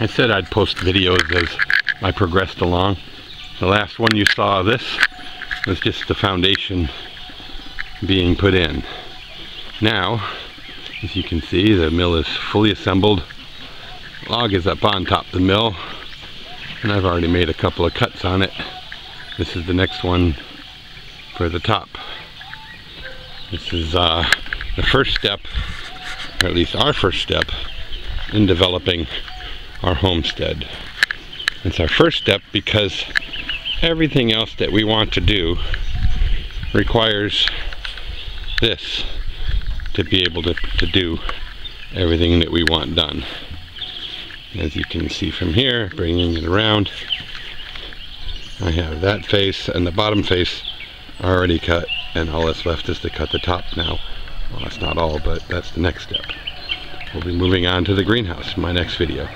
I said I'd post videos as I progressed along. The last one you saw of this was just the foundation being put in. Now, as you can see, the mill is fully assembled. Log is up on top of the mill, and I've already made a couple of cuts on it. This is the next one for the top. This is uh, the first step, or at least our first step, in developing our homestead. It's our first step because everything else that we want to do requires this to be able to, to do everything that we want done. As you can see from here, bringing it around, I have that face and the bottom face already cut and all that's left is to cut the top now. Well, that's not all, but that's the next step. We'll be moving on to the greenhouse in my next video.